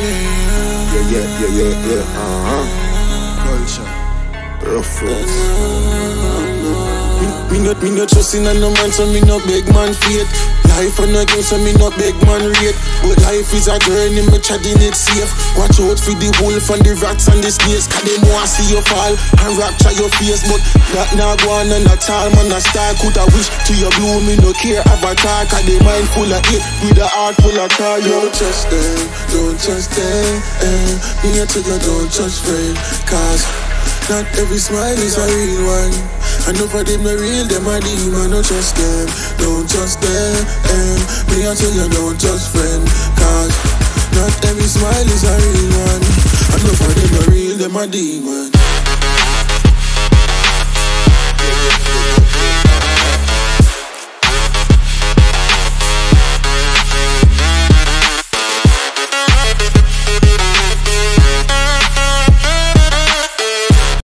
Yeah, yeah, yeah, yeah, yeah. Uh-huh. Culture. Rough roots. Me not, me not trust in a no man, so me no beg man faith. Life on a game, so me no beg man rate. But life is a journey, me treading it safe. Watch out for the wolf and the rats and the snakes. Cause them want see you fall and rapture your face. But that not go on and at all, man. A star could I wish to your blue, me no care avatar. Cause the mind full of it, with a heart full of car. Don't trust them, don't trust them. Eh. Me tell you, don't trust friend. Cause not every smile is a real one. I know for them the real, them a demon. Don't trust them, don't trust them. I tell you, don't trust friend. Cause not every smile is a real one. I know for them the real, them a demon.